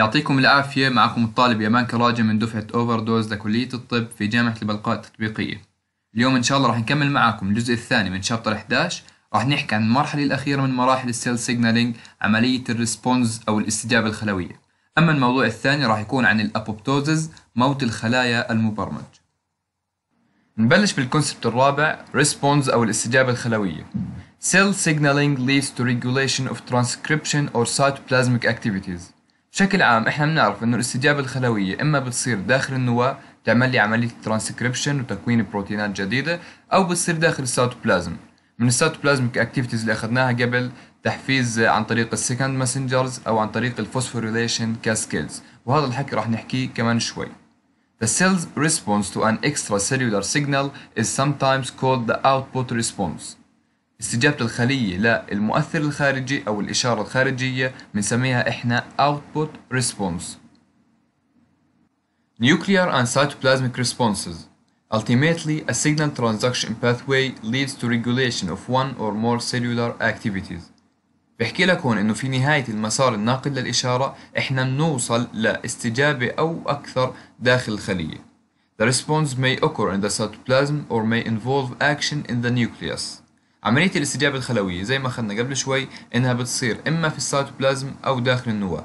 يعطيكم العافية. معكم الطالب يمان كراجة من دفعة أوفر دوز لكلية الطب في جامعة البلقاء التطبيقية. اليوم إن شاء الله راح نكمل معاكم الجزء الثاني من chapter 11 راح نحكي عن المرحلة الأخيرة من مراحل ال cell signaling عملية ال response أو الاستجابة الخلوية. أما الموضوع الثاني راح يكون عن ال apoptosis موت الخلايا المبرمج. نبلش بال concept الرابع response أو الاستجابة الخلوية. Cell signaling leads to regulation of transcription or cytoplasmic activities. بشكل عام إحنا بنعرف إنه الاستجابة الخلوية إما بتصير داخل النواة تعمل لي عملية ترانسكريبشن وتكوين بروتينات جديدة أو بتصير داخل السيتوبلازم من ال cytoplasmic activities اللي أخذناها قبل تحفيز عن طريق ال second messengers أو عن طريق ال phosphorylation cascades وهذا الحكي راح نحكيه كمان شوي. The cell's response to an extracellular signal is sometimes called the output response. استجابة الخلية للمؤثر الخارجي أو الإشارة الخارجية بنسميها إحنا output response. Nuclear and cytoplasmic responses. Ultimately, a signal transduction pathway leads to regulation of one or more cellular activities. بحكي لك هون انه في نهاية المسار الناقل للإشارة إحنا بنوصل لاستجابة أو أكثر داخل الخلية. The response may occur in the cytoplasm or may involve action in the nucleus. عملية الاستجابة الخلوية زي ما أخذنا قبل شوي إنها بتصير إما في السيتوبلازم أو داخل النواة.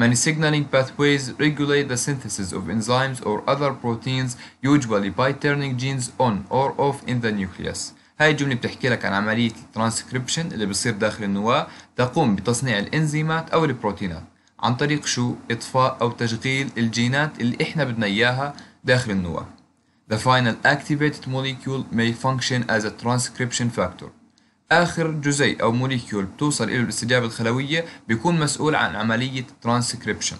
Many signaling pathways regulate the synthesis of enzymes or other proteins usually by turning genes on or off in the nucleus. هاي الجملة بتحكي لك عن عملية الترانسكريبشن اللي بتصير داخل النواة تقوم بتصنيع الإنزيمات أو البروتينات عن طريق شو إطفاء أو تشغيل الجينات اللي إحنا بدنا إياها داخل النواة. The final activated molecule may function as a transcription factor. آخر جزيء أو molecule بتوصل إلى الاستجابة الخلوية بيكون مسؤول عن عملية ترانسكريبشن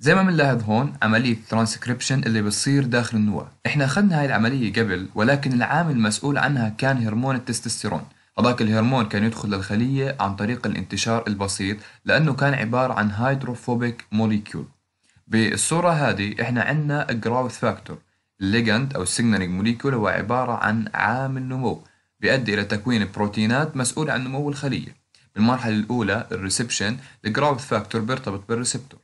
زي ما بنلاحظ هون عملية ترانسكريبشن اللي بتصير داخل النواة. إحنا أخذنا هاي العملية قبل ولكن العامل المسؤول عنها كان هرمون التستوستيرون. هذاك الهرمون كان يدخل للخلية عن طريق الانتشار البسيط لأنه كان عبارة عن hydrophobic molecule بالصورة هذه إحنا عندنا growth factor ال ligand أو ال signaling molecule هو عبارة عن عامل نمو بيؤدي إلى تكوين بروتينات مسؤولة عن نمو الخلية. بالمرحلة الأولى ال reception ال growth factor بيرتبط بال receptor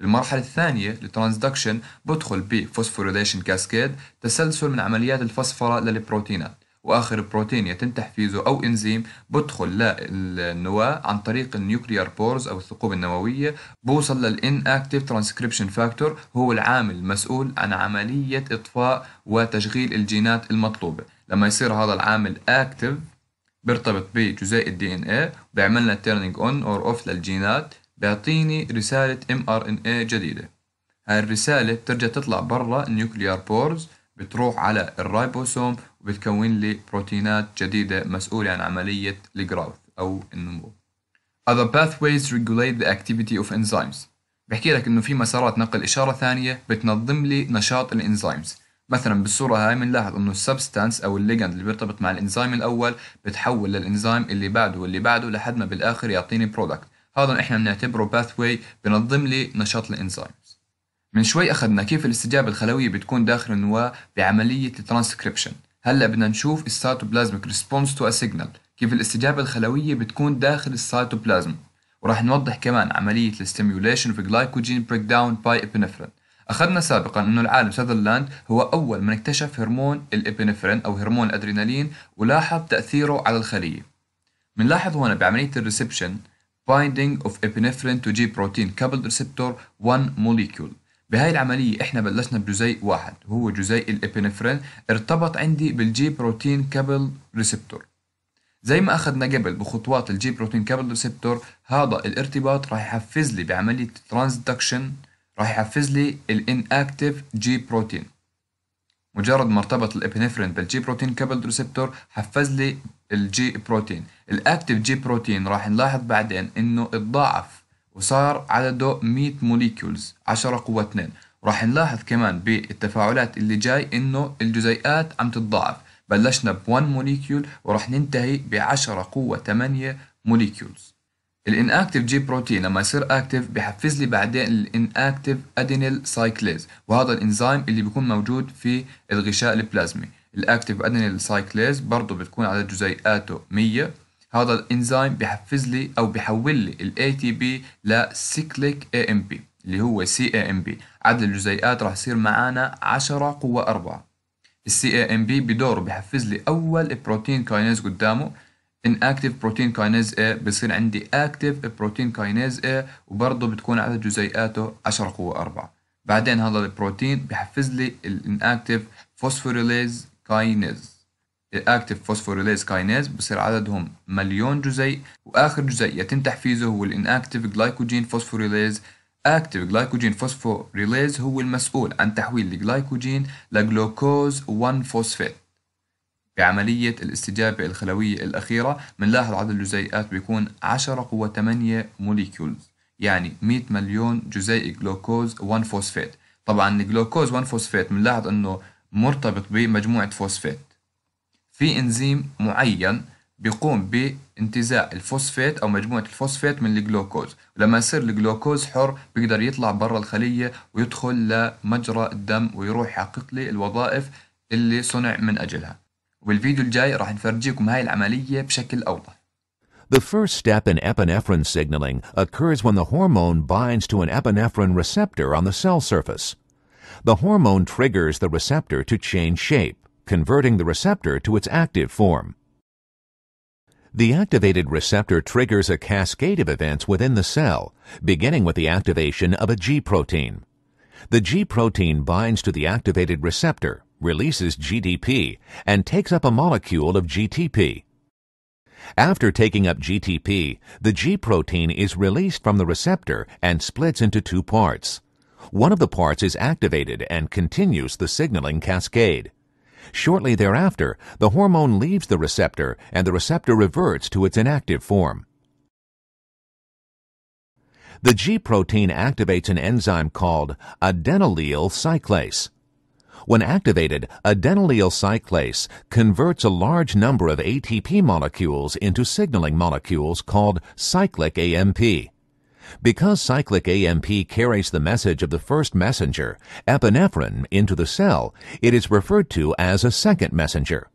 بالمرحلة الثانية ال transduction بدخل ب phosphorylation cascade تسلسل من عمليات الفسفرة للبروتينات. وآخر بروتين يتم تحفيزه أو إنزيم بدخل للنواه عن طريق ال nuclear pores أو الثقوب النووية بوصل للان أكتيف ترانسكريبشن فاكتور هو العامل المسؤول عن عملية إطفاء وتشغيل الجينات المطلوبة. لما يصير هذا العامل active بيرتبط بجزيء ال DNA بيعمل لنا turning on or off للجينات بيعطيني رسالة mRNA جديدة. هاي الرسالة بترجع تطلع برا ال nuclear pores بتروح على الرايبوسوم وبتكون لي بروتينات جديدة مسؤولة عن عملية ال growth أو النمو. Other pathways regulate the activity of enzymes. بحكي لك إنه في مسارات نقل إشارة ثانية بتنظم لي نشاط ال enzymes. مثلا بالصورة هاي بنلاحظ إنه ال substance أو ال ligand اللي بيرتبط مع الإنزيم الأول بتحول للإنزيم اللي بعده واللي بعده لحد ما بالآخر يعطيني product. هذا إحنا بنعتبره pathway بنظم لي نشاط الإنزيم. من شوي أخذنا كيف الاستجابة الخلوية بتكون داخل النواة بعملية الترانسكريبشن هلا بدنا نشوف ال cytoplasmic response to signal كيف الاستجابة الخلوية بتكون داخل السيتوبلازم وراح نوضح كمان عملية ال stimulation of glycogen breakdown by epinephrine أخذنا سابقا أنه العالم ساذرلاند هو أول من اكتشف هرمون الإبنفرين أو هرمون الأدرينالين ولاحظ تأثيره على الخلية. بنلاحظ هنا بعملية ال reception binding of epinephrine to G protein coupled receptor 1 molecule. بهاي العملية إحنا بلشنا بجزيء واحد وهو جزيء الإبنفرين ارتبط عندي بال G protein coupled receptor. زي ما أخذنا قبل بخطوات ال G protein coupled receptor هذا الارتباط راح يحفز لي بعملية transduction راح يحفز لي ال inactive G protein. مجرد ما ارتبط الإبنفرين بال G protein coupled receptor حفز لي ال G protein. ال active G protein راح نلاحظ بعدين إنه اتضاعف. وصار عدده 100 molecules 10 قوة 2 وراح نلاحظ كمان بالتفاعلات اللي جاي إنه الجزيئات عم تتضاعف. بلشنا ب 1 molecule وراح ننتهي ب 10 قوة 8 molecules. ال inactive G protein لما يصير active بحفز لي بعدين ال inactive adenylyl cyclase وهذا الإنزيم اللي بيكون موجود في الغشاء البلازمي. ال active adenylyl cyclase برضه بتكون عدد جزيئاته 100 هذا الإنزيم بحفز لي أو بحول لي ال ATP ل cyclic AMP اللي هو CAMP عدد الجزيئات راح يصير معانا 10 قوة 4 ال CAMP بدوره بحفز لي أول protein kinase قدامه. inactive protein kinase A بصير عندي active protein kinase A وبرضه بتكون عدد جزيئاته 10 قوة 4 بعدين هذا البروتين بحفز لي ال inactive phosphorylase kinase ال active phosphorylase kinase بصير عددهم مليون جزيء وآخر جزيء يتم تحفيزه هو ال inactive glycogen phosphorylase active glycogen phosphorylase هو المسؤول عن تحويل الجلايكوجين لجلوكوز 1 فوسفات بعملية الاستجابة الخلوية الأخيرة بنلاحظ عدد الجزيئات بيكون 10 قوة 8 molecules يعني 100 مليون جزيء جلوكوز 1 فوسفات طبعا الجلوكوز 1 فوسفات بنلاحظ إنه مرتبط بمجموعة فوسفات في إنزيم معين بيقوم بانتزاع الفوسفات أو مجموعة الفوسفات من الجلوكوز. لما يصير الجلوكوز حر بيقدر يطلع برا الخلية ويدخل لمجرى الدم ويروح يحقق لي الوظائف اللي صنع من أجلها. وبالفيديو الجاي راح نفرجيكم هاي العملية بشكل أوضح. The first step in epinephrine signaling occurs when the hormone binds to an epinephrine receptor on the cell surface. The hormone triggers the receptor to change shape, converting the receptor to its active form. The activated receptor triggers a cascade of events within the cell, beginning with the activation of a G protein. The G protein binds to the activated receptor, releases GDP, and takes up a molecule of GTP. After taking up GTP, the G protein is released from the receptor and splits into two parts. One of the parts is activated and continues the signaling cascade. Shortly thereafter, the hormone leaves the receptor and the receptor reverts to its inactive form. The G protein activates an enzyme called adenylyl cyclase. When activated, adenylyl cyclase converts a large number of ATP molecules into signaling molecules called cyclic AMP. Because cyclic AMP carries the message of the first messenger, epinephrine, into the cell, it is referred to as a second messenger.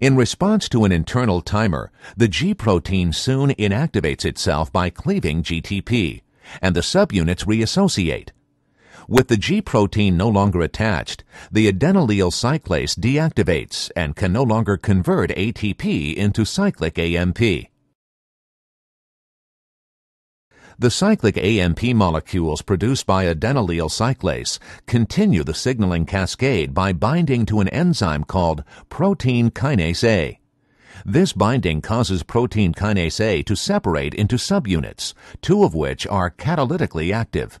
In response to an internal timer, the G protein soon inactivates itself by cleaving GTP, and the subunits reassociate. With the G protein no longer attached, the adenylyl cyclase deactivates and can no longer convert ATP into cyclic AMP. The cyclic AMP molecules produced by adenylyl cyclase continue the signaling cascade by binding to an enzyme called protein kinase A. This binding causes protein kinase A to separate into subunits, two of which are catalytically active.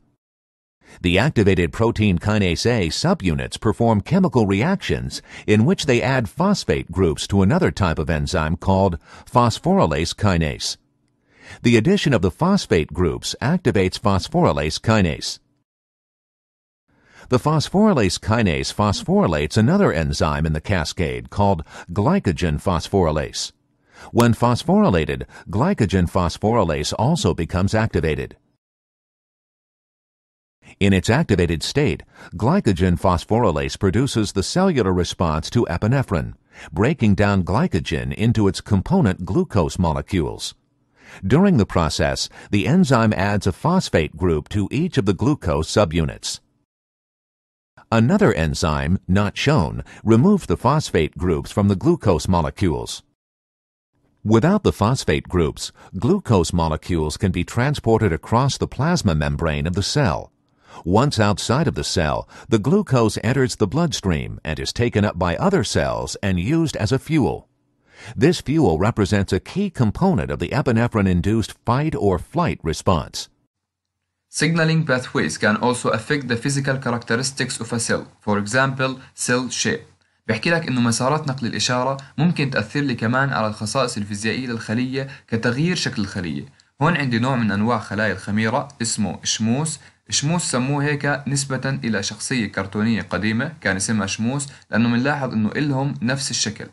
The activated protein kinase A subunits perform chemical reactions in which they add phosphate groups to another type of enzyme called phosphorylase kinase. The addition of the phosphate groups activates phosphorylase kinase. The phosphorylase kinase phosphorylates another enzyme in the cascade called glycogen phosphorylase. When phosphorylated, glycogen phosphorylase also becomes activated. In its activated state, glycogen phosphorylase produces the cellular response to epinephrine, breaking down glycogen into its component glucose molecules. During the process, the enzyme adds a phosphate group to each of the glucose subunits. Another enzyme, not shown, removes the phosphate groups from the glucose molecules. Without the phosphate groups, glucose molecules can be transported across the plasma membrane of the cell. Once outside of the cell, the glucose enters the bloodstream and is taken up by other cells and used as a fuel. This fuel represents a key component of the epinephrine-induced fight or flight response. Signaling pathways can also affect the physical characteristics of a cell, for example, cell shape. بحكي لك إنه مسارات نقل الإشارة ممكن تاثر لي كمان على الخصائص الفيزيائية للخلية كتغيير شكل الخلية هون عندي نوع من أنواع خلايا الخميرة اسمه shmoos shmoos سموه هيك نسبة إلى شخصية كرتونية قديمة كان اسمها shmoos لأنه بنلاحظ إنه إلهم نفس الشكل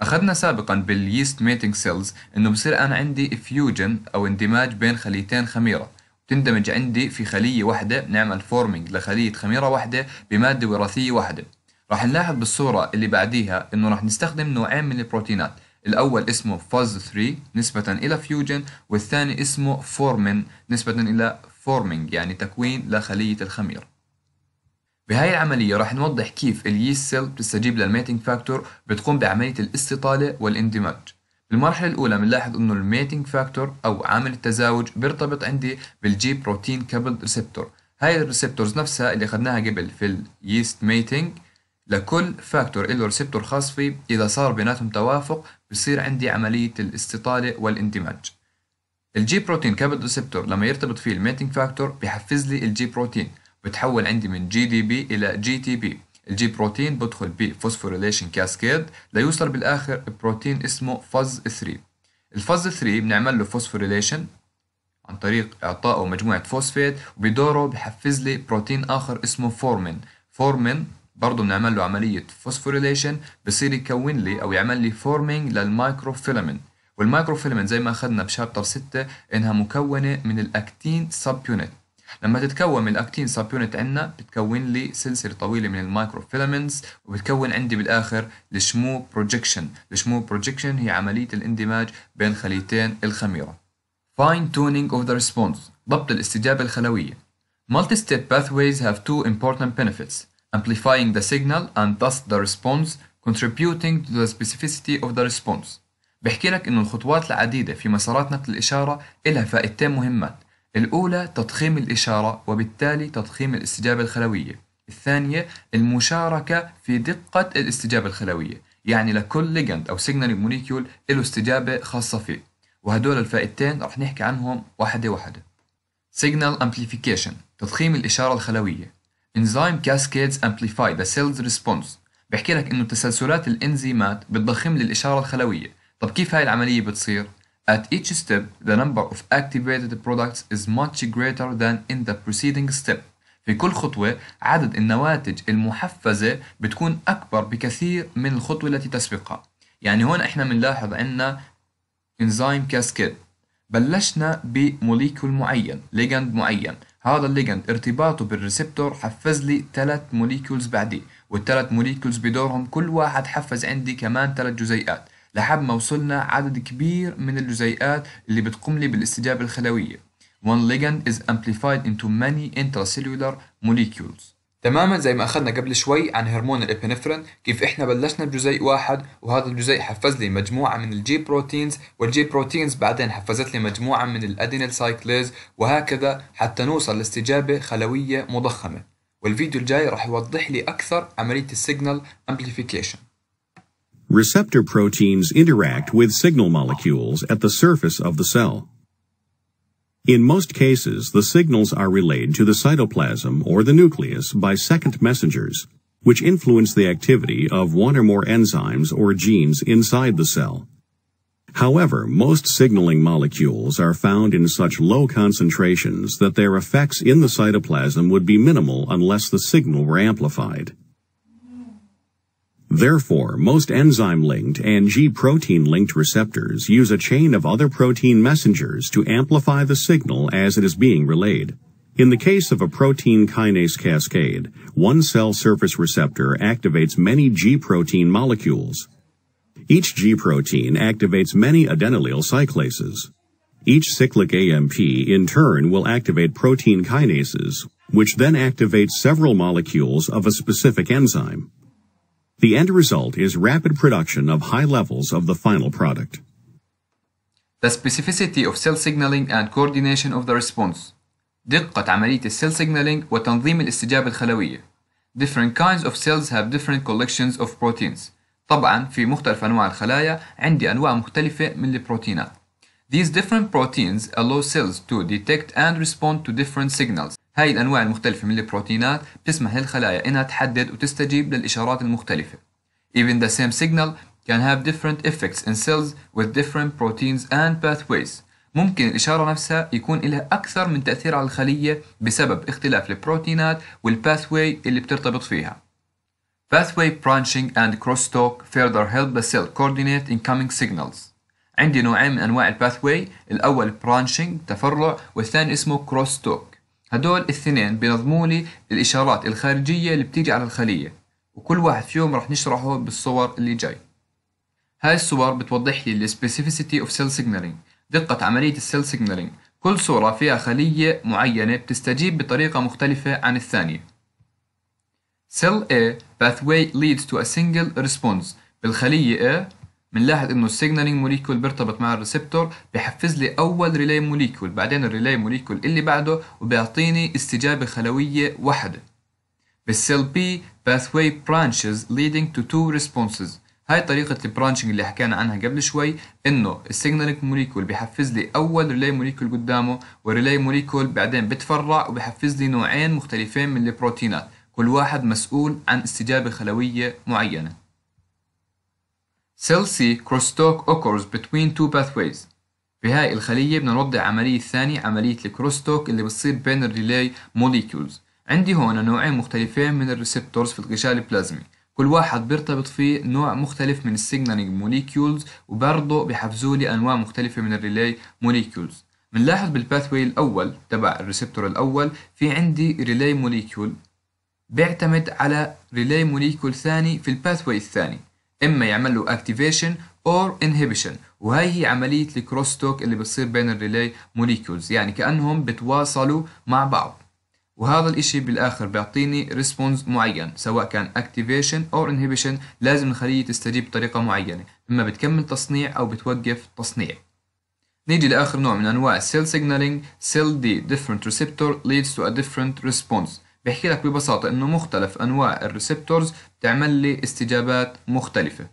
أخذنا سابقا بال yeast mating cells إنه بصير أنا عندي fusion أو اندماج بين خليتين خميرة. تندمج عندي في خلية واحدة نعمل forming لخلية خميرة واحدة بمادة وراثية واحدة. راح نلاحظ بالصورة اللي بعديها إنه راح نستخدم نوعين من البروتينات. الأول اسمه Fus 3 نسبة إلى fusion والثاني اسمه formin نسبة إلى forming يعني تكوين لخلية الخميرة. بهاي العملية راح نوضح كيف ال yeast cell بتستجيب لل mating factor بتقوم بعملية الاستطالة والاندماج. بالمرحلة الأولى بنلاحظ إنه ال mating factor أو عامل التزاوج بيرتبط عندي بال G protein coupled receptor هاي ال receptors نفسها اللي أخذناها قبل في ال yeast mating لكل factor له receptor خاص فيه. إذا صار بيناتهم توافق بصير عندي عملية الاستطالة والاندماج. ال G protein coupled receptor لما يرتبط فيه ال mating factor بحفز لي ال G protein بتحول عندي من GDP إلى GTP ال G protein بدخل ب phosphorylation cascade ليوصل بالآخر بروتين اسمه Fus 3 ال Fus 3 بنعمل له phosphorylation عن طريق إعطائه مجموعة فوسفات وبدوره بحفز لي بروتين آخر اسمه formin formin برضه بنعمل له عملية phosphorylation بصير يكون لي أو يعمل لي forming لل microfilament وال microfilament زي ما أخذنا ب chapter 6 إنها مكونة من ال actin subunit لما تتكون من ال actin subunit عندنا بتكون لي سلسلة طويلة من ال microfilaments وبتكون عندي بالآخر ال shmoo projection ال shmoo projection هي عملية الاندماج بين خليتين الخميرة. Fine tuning of the response. ضبط الاستجابة الخلوية. Multi-step pathways have two important benefits. Amplifying the signal and thus the response contributing to the specificity of the response. بحكي لك إنه الخطوات العديدة في مسارات نقل الإشارة لها فائدتين مهمات. الأولى تضخيم الإشارة وبالتالي تضخيم الاستجابة الخلوية. الثانية المشاركة في دقة الاستجابة الخلوية. يعني لكل ligand أو signal molecule له استجابة خاصة فيه. وهدول الفائدتين رح نحكي عنهم واحدة واحدة. Signal Amplification تضخيم الإشارة الخلوية. Enzyme cascades amplify the cell's response. بحكي لك إنه تسلسلات الإنزيمات بتضخم لي الإشارة الخلوية. طب كيف هاي العملية بتصير؟ At each step, the number of activated products is much greater than in the preceding step. في كل خطوة عدد النواتج المحفزة بتكون أكبر بكثير من الخطوة التي تسبقها. يعني هون إحنا بنلاحظ عندنا enzyme cascade بلشنا ب molecule معين ligand معين. هذا ال ligand ارتباطه بال receptor حفز لي ثلاث molecules بعديه والثلاث molecules بدورهم كل واحد حفز عندي كمان ثلاث جزيئات. لحد ما وصلنا عدد كبير من الجزيئات اللي بتقوم لي بالاستجابة الخلوية. One ligand is amplified into many intracellular molecules. تماما زي ما أخذنا قبل شوي عن هرمون ال epinephrine كيف إحنا بلشنا بجزيء واحد وهذا الجزيء حفز لي مجموعة من ال G proteins وال G proteins بعدين حفزت لي مجموعة من ال adenylyl cyclase وهكذا حتى نوصل لاستجابة خلوية مضخمة. والفيديو الجاي راح يوضح لي أكثر عملية ال signal amplification Receptor proteins interact with signal molecules at the surface of the cell. In most cases, the signals are relayed to the cytoplasm or the nucleus by second messengers, which influence the activity of one or more enzymes or genes inside the cell. However, most signaling molecules are found in such low concentrations that their effects in the cytoplasm would be minimal unless the signal were amplified. Therefore, most enzyme-linked and G-protein-linked receptors use a chain of other protein messengers to amplify the signal as it is being relayed. In the case of a protein kinase cascade, one cell surface receptor activates many G-protein molecules. Each G-protein activates many adenylyl cyclases. Each cyclic AMP in turn will activate protein kinases, which then activate several molecules of a specific enzyme. The end result is rapid production of high levels of the final product. The specificity of cell signaling and coordination of the response دقة عملية السيل signaling وتنظيم الاستجابة الخلوية Different kinds of cells have different collections of proteins طبعا في مختلف أنواع الخلايا عندي أنواع مختلفة من البروتينات These different proteins allow cells to detect and respond to different signals هاي الأنواع المختلفة من البروتينات بتسمح للخلايا إنها تحدد وتستجيب للإشارات المختلفة. Even the same signal can have different effects in cells with different proteins and pathways. ممكن الإشارة نفسها يكون لها أكثر من تأثير على الخلية بسبب اختلاف البروتينات والباثواي اللي بترتبط فيها. Pathway branching and crosstalk further help the cell coordinate incoming signals. عندي نوعين من أنواع الباثواي الأول branching تفرع والثاني اسمه crosstalk. هدول الاثنين بينظموا لي الإشارات الخارجية اللي بتيجي على الخلية وكل واحد فيهم رح نشرحه بالصور اللي جاي. هاي الصور بتوضح لي ال specificity of cell signaling دقة عملية ال cell signaling. كل صورة فيها خلية معينة بتستجيب بطريقة مختلفة عن الثانية. Cell A pathway leads to a single response. بالخلية A بنلاحظ إنه ال signaling molecule بيرتبط مع ال receptor بحفز لي أول relay molecule بعدين ال relay molecule اللي بعده وبيعطيني استجابة خلوية واحدة. بال cell B pathway branches leading to two responses. هاي طريقة ال branching اللي حكينا عنها قبل شوي إنه ال signaling molecule بيحفز لي أول relay molecule قدامه و relay molecule بعدين بتفرع وبحفز لي نوعين مختلفين من البروتينات. كل واحد مسؤول عن استجابة خلوية معينة. Cell C crosstalk occurs between two pathways. في هاي الخلية بدنا نوضح عملية ثانية عملية ال crosstalk اللي بتصير بين ال relay molecules عندي هون نوعين مختلفين من ال receptors في الغشاء البلازمي. كل واحد بيرتبط فيه نوع مختلف من ال signaling molecules وبرضه بيحفزوا لي انواع مختلفة من ال relay molecules بنلاحظ بال pathway الأول تبع ال receptor الأول في عندي relay molecule بيعتمد على relay molecule ثاني في ال pathway الثاني. إما يعمل له activation اور inhibition وهي هي عملية ال crosstalk اللي بتصير بين ال relay molecules يعني كأنهم بتواصلوا مع بعض. وهذا الإشي بالآخر بيعطيني response معين سواء كان activation أو inhibition لازم الخليه تستجيب بطريقة معينة. إما بتكمل تصنيع أو بتوقف تصنيع. نيجي لآخر نوع من أنواع ال cell signaling سيل دي different receptor leads to a different response. بحكي لك ببساطة إنه مختلف أنواع ال receptors بتعمل لي استجابات مختلفة.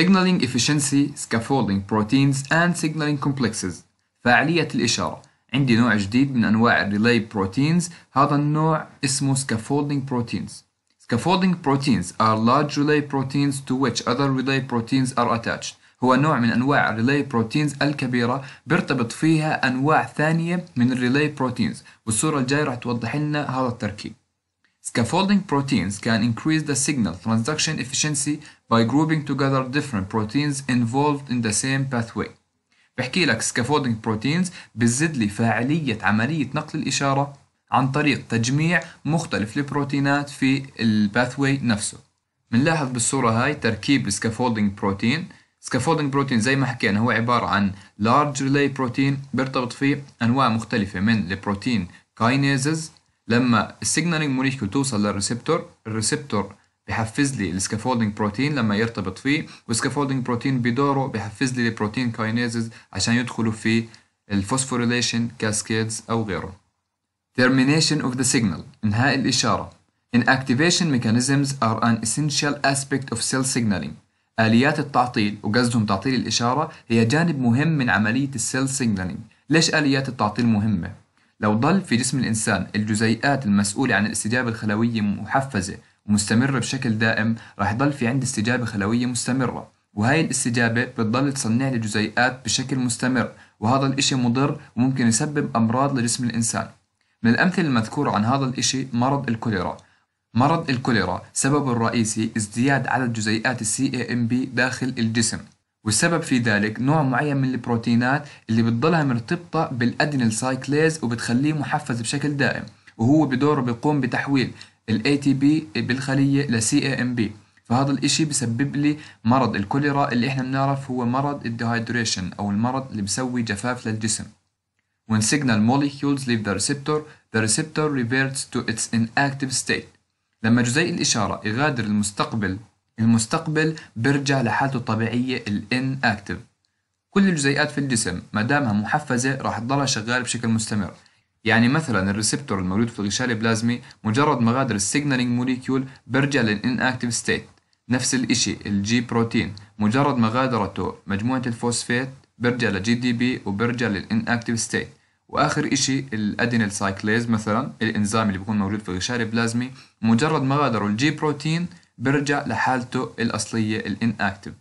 Signaling efficiency, scaffolding proteins and signaling complexes فاعلية الإشارة عندي نوع جديد من أنواع ال relay proteins هذا النوع اسمه scaffolding proteins. Scaffolding proteins are large relay proteins to which other relay proteins are attached. هو نوع من أنواع ال relay proteins الكبيرة بيرتبط فيها أنواع ثانية من ال relay proteins والصورة الجاية راح توضح لنا هذا التركيب. Scaffolding proteins can increase the signal transduction efficiency by grouping together different proteins involved in the same pathway. بحكي لك scaffolding proteins بتزيد لي فاعلية عملية نقل الإشارة عن طريق تجميع مختلف البروتينات في ال pathway نفسه. بنلاحظ بالصورة هاي تركيب ال scaffolding protein scaffolding protein زي ما حكينا هو عبارة عن large relay protein بيرتبط فيه أنواع مختلفة من ال protein kinases لما ال signaling molecule توصل لل receptor ال receptor بحفز لي ال scaffolding protein لما يرتبط فيه وال scaffolding protein بدوره بحفز لي ال protein kinases عشان يدخلوا في ال phosphorylation cascades أو غيره. Termination of the signal إنهاء الإشارة. Inactivation mechanisms are an essential aspect of cell signaling. آليات التعطيل وقصدهم تعطيل الإشارة هي جانب مهم من عملية ال cell signaling ليش آليات التعطيل مهمة؟ لو ضل في جسم الإنسان الجزيئات المسؤولة عن الاستجابة الخلوية محفزة ومستمرة بشكل دائم راح يضل في عندي استجابة خلوية مستمرة. وهاي الاستجابة بتضل تصنع لي جزيئات بشكل مستمر وهذا الإشي مضر وممكن يسبب أمراض لجسم الإنسان. من الأمثلة المذكورة عن هذا الإشي مرض الكوليرا. مرض الكوليرا سببه الرئيسي ازدياد عدد جزيئات AMP داخل الجسم. والسبب في ذلك نوع معين من البروتينات اللي بتضلها مرتبطة بال adenylyl cyclase وبتخليه محفز بشكل دائم وهو بدوره بيقوم بتحويل ال ATP بالخلية ل CAMP فهذا الإشي بسبب لي مرض الكوليرا اللي إحنا بنعرف هو مرض ال dehydration أو المرض اللي بسوي جفاف للجسم When signal molecules leave the receptor, the receptor reverts to its inactive state. لما جزيء الإشارة يغادر المستقبل المستقبل بيرجع لحالته الطبيعية ال inactive. كل الجزيئات في الجسم ما دامها محفزة راح تضلها شغالة بشكل مستمر. يعني مثلا ال receptor الموجود في الغشاء البلازمي مجرد ما غادر ال signaling molecule بيرجع لل inactive state نفس الإشي ال G protein مجرد ما غادرته مجموعة الفوسفات بيرجع ل GDP وبيرجع لل inactive state وآخر إشي ال adenylyl cyclase مثلا الانزيم اللي بيكون موجود في الغشاء البلازمي مجرد ما غادروا ال G protein بيرجع لحالته الأصلية ال inactive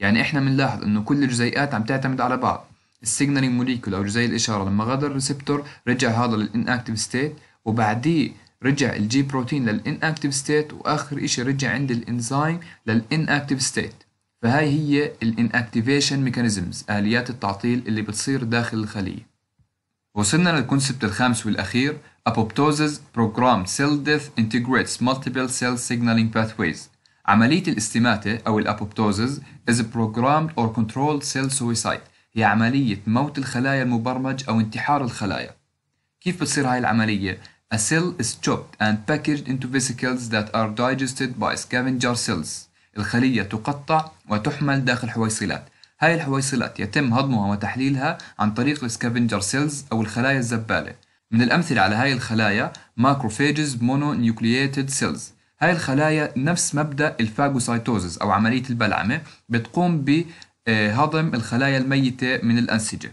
يعني إحنا بنلاحظ إنه كل الجزيئات عم تعتمد على بعض. ال signaling molecule أو جزيء الإشارة لما غادر ال receptor رجع هذا لل inactive state وبعديه رجع ال G protein لل inactive state وآخر إشي رجع عند الإنزيم لل inactive state فهاي هي ال inactivation mechanisms آليات التعطيل اللي بتصير داخل الخلية. وصلنا لل concept الخامس والأخير Apoptosis Programmed Cell Death Integrates Multiple Cell Signaling Pathways. عملية الاستماتة أو ال apoptosis is programmed or controlled cell suicide. هي عملية موت الخلايا المبرمج أو انتحار الخلايا. كيف بتصير هاي العملية؟ A cell is chopped and packaged into vesicles that are digested by scavenger cells. الخلية تقطع وتحمل داخل حويصلات. هاي الحويصلات يتم هضمها وتحليلها عن طريق ال scavenger cells أو الخلايا الزبالة. من الأمثلة على هاي الخلايا macrophages mononucleated cells هاي الخلايا نفس مبدأ ال phagocytosis أو عملية البلعمة بتقوم بهضم الخلايا الميتة من الأنسجة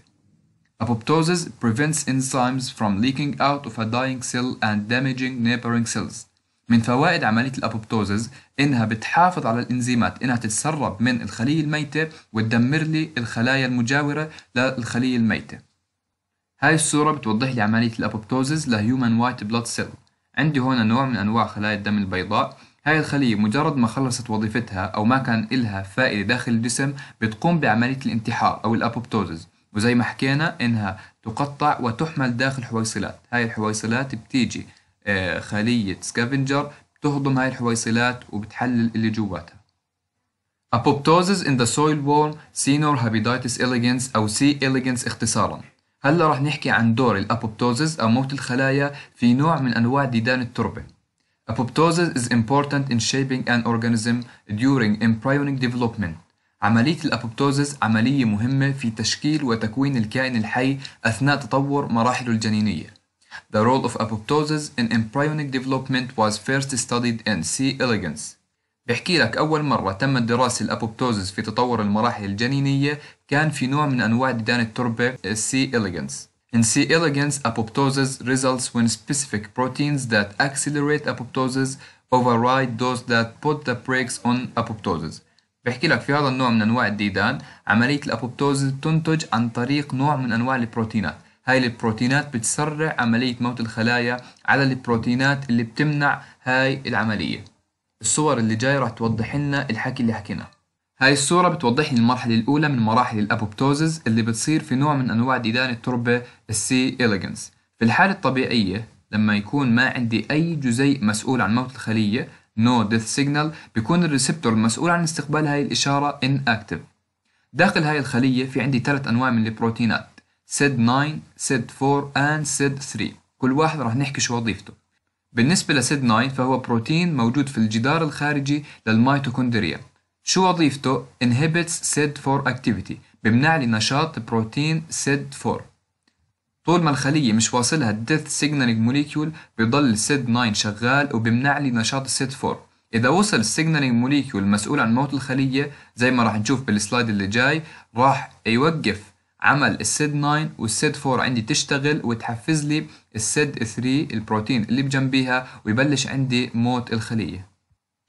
Apoptosis prevents enzymes from leaking out of a dying cell and damaging neighboring cells. من فوائد عملية ال apoptosis إنها بتحافظ على الإنزيمات إنها تتسرب من الخلية الميتة وتدمر لي الخلايا المجاورة للخلية الميتة. هاي الصورة بتوضح لي عملية ال apoptosis ل human white blood cell. عندي هون نوع من أنواع خلايا الدم البيضاء هاي الخلية مجرد ما خلصت وظيفتها أو ما كان إلها فائدة داخل الجسم بتقوم بعملية الانتحار أو الأبوبتوزز وزي ما حكينا إنها تقطع وتحمل داخل حويصلات هاي الحويصلات بتيجي آه، خلية سكافنجر بتهضم هاي الحويصلات وبتحلل اللي جواتها Apoptosis in the soil worm Senor Habiditis elegans أو C. elegans اختصارا هلا راح نحكي عن دور الأبوبتوزز أو موت الخلايا في نوع من أنواع ديدان التربة Apoptosis is important in shaping an organism during embryonic development عملية الأبوبتوزز عملية مهمة في تشكيل وتكوين الكائن الحي أثناء تطور مراحله الجنينية. The role of apoptosis in embryonic development was first studied in C. elegans. بحكي لك أول مرة تمت دراسة الأبوبتوزز في تطور المراحل الجنينية كان في نوع من أنواع ديدان التربة C. elegans. In C. elegans, apoptosis results when specific proteins that accelerate apoptosis override those that put the brakes on apoptosis. بحكي لك في هذا النوع من أنواع الديدان عملية ال apoptosis تنتج عن طريق نوع من أنواع البروتينات هاي البروتينات بتسرع عملية موت الخلايا على البروتينات اللي بتمنع هاي العملية الصور اللي جاي راح توضح لنا الحكي اللي حكيناه. هاي الصورة بتوضح لي المرحلة الأولى من مراحل ال apoptosis اللي بتصير في نوع من أنواع ديدان التربة ال C. elegans في الحالة الطبيعية لما يكون ما عندي أي جزيء مسؤول عن موت الخلية no death signal بيكون ال receptor المسؤول عن استقبال هاي الإشارة inactive. داخل هاي الخلية في عندي ثلاث أنواع من البروتينات Ced9, Ced4 and Ced3 كل واحد راح نحكي شو وظيفته. بالنسبة ل Ced9 فهو بروتين موجود في الجدار الخارجي للميتوكوندريا شو وظيفته؟ inhibits Ced4 activity بمنع لي نشاط بروتين Ced4 طول ما الخلية مش واصلها ال death signaling molecule بيضل ال Ced 9 شغال وبيمنع لي نشاط ال Ced 4 إذا وصل ال signaling molecule المسؤول عن موت الخلية زي ما راح نشوف بالسلايد اللي جاي راح يوقف عمل ال Ced 9 وال Ced 4 عندي تشتغل وتحفز لي ال Ced 3 البروتين اللي بجنبيها ويبلش عندي موت الخلية.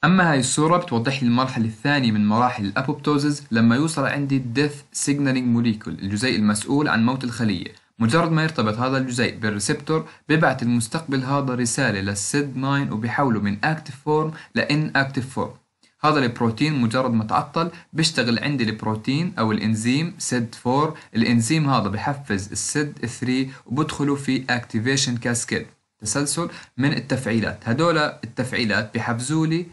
أما هاي الصورة بتوضح لي المرحلة الثانية من مراحل ال apoptosis لما يوصل عندي ال death signaling molecule الجزيء المسؤول عن موت الخلية. مجرد ما يرتبط هذا الجزيء بال receptor بيبعت المستقبل هذا رسالة لل Ced 9 وبيحوله من active form ل inactive form هذا البروتين مجرد ما تعطل بيشتغل عندي البروتين أو الإنزيم Ced 4 الإنزيم هذا بحفز ال Ced 3 وبدخلوا في activation cascade تسلسل من التفعيلات. هدول التفعيلات بحفزوا لي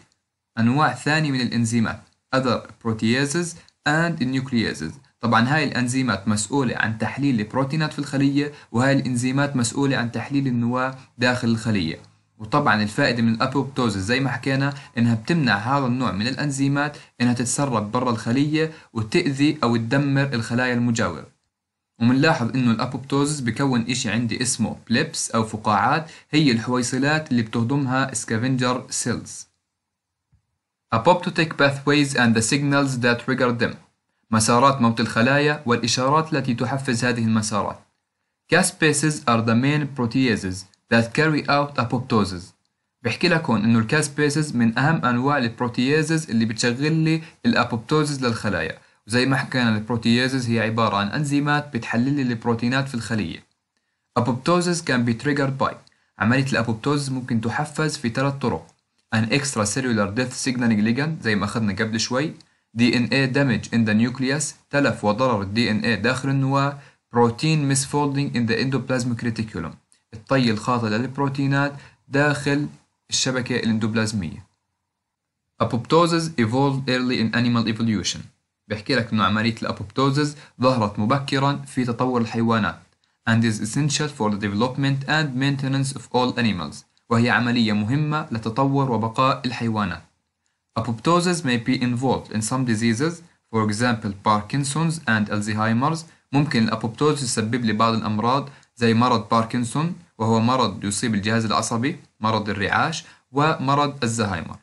أنواع ثانية من الإنزيمات other proteases and nucleases. طبعا هاي الأنزيمات مسؤولة عن تحليل البروتينات في الخلية وهاي الإنزيمات مسؤولة عن تحليل النواة داخل الخلية. وطبعا الفائدة من ال apoptosis زي ما حكينا إنها بتمنع هذا النوع من الأنزيمات إنها تتسرب برا الخلية وتأذي أو تدمر الخلايا المجاورة. ومنلاحظ إنه ال apoptosis بكون إشي عندي اسمه blebs أو فقاعات هي الحويصلات اللي بتهضمها scavenger cells Apoptotic pathways and the signals that trigger them. مسارات موت الخلايا والإشارات التي تحفز هذه المسارات. Caspases are the main proteases. That carry out apoptosis. بحكي لك هون إنه ال caspases من أهم أنواع ال proteases اللي بتشغل لي ال apoptosis للخلايا. وزي ما حكينا ال proteases هي عبارة عن أنزيمات بتحلل لي البروتينات في الخلية. Apoptosis can be triggered by. عملية ال apoptosis ممكن تحفز في ثلاث طرق. an extracellular death signaling ligand زي ما أخذنا قبل شوي. DNA damage in the nucleus تلف وضرر الدي إن اي داخل النواة. protein misfolding in the endoplasmic reticulum. الطي الخاطئ للبروتينات داخل الشبكة الاندوبلازمية. Apoptosis evolved early in animal evolution. بيحكي لك إنه عملية الأبوبتوزز ظهرت مبكرا في تطور الحيوانات and is essential for the development and maintenance of all animals وهي عملية مهمة لتطور وبقاء الحيوانات. Apoptosis may be involved in some diseases for example Parkinson's and Alzheimer's. ممكن الأبوبتوزس يسبب لي بعض الأمراض زي مرض باركنسون وهو مرض يصيب الجهاز العصبي مرض الرعاش ومرض الزهايمر.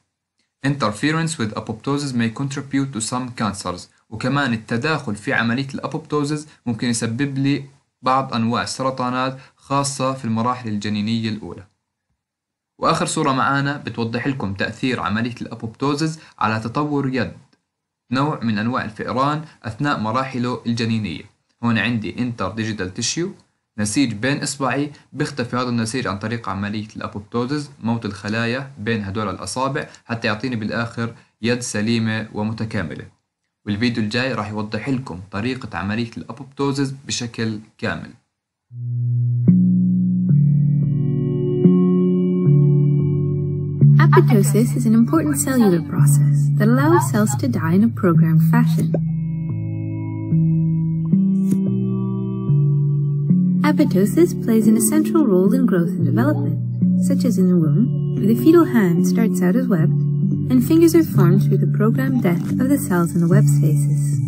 Interference with apoptosis may contribute to some cancers. وكمان التداخل في عملية الأبوبتوزز ممكن يسبب لي بعض أنواع السرطانات خاصة في المراحل الجنينية الأولى. وآخر صورة معانا بتوضح لكم تأثير عملية ال apoptosis على تطور يد نوع من أنواع الفئران أثناء مراحله الجنينية. هون عندي interdigital tissue نسيج بين إصبعي بيختفي هذا النسيج عن طريق عملية ال apoptosis موت الخلايا بين هدول الأصابع حتى يعطيني بالآخر يد سليمة ومتكاملة والفيديو الجاي راح يوضح لكم طريقة عملية ال apoptosis بشكل كامل Apoptosis is an important cellular process that allows cells to die in a programmed fashion. Apoptosis plays an essential role in growth and development, such as in the womb, where the fetal hand starts out as webbed, and fingers are formed through the programmed death of the cells in the web spaces.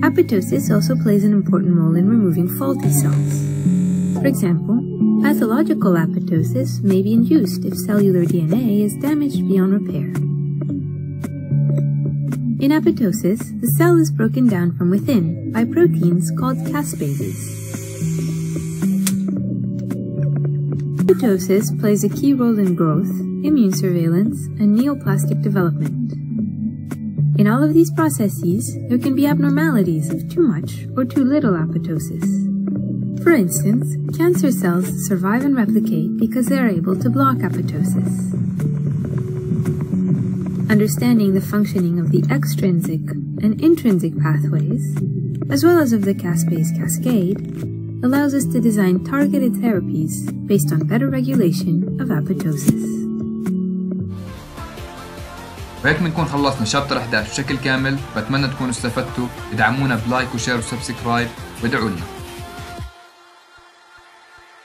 Apoptosis also plays an important role in removing faulty cells. For example, pathological apoptosis may be induced if cellular DNA is damaged beyond repair. In apoptosis, the cell is broken down from within by proteins called caspases. Apoptosis plays a key role in growth, immune surveillance, and neoplastic development. In all of these processes, there can be abnormalities of too much or too little apoptosis. For instance, cancer cells survive and replicate because they are able to block apoptosis Understanding the functioning of the extrinsic and intrinsic pathways, as well as of the caspase cascade, allows us to design targeted therapies based on better regulation of apoptosis. وهيك بنكون خلصنا شابتر 11 بشكل كامل بتمنى تكونوا استفدتوا ادعمونا بلايك وشير وسبسكرايب وادعوا لنا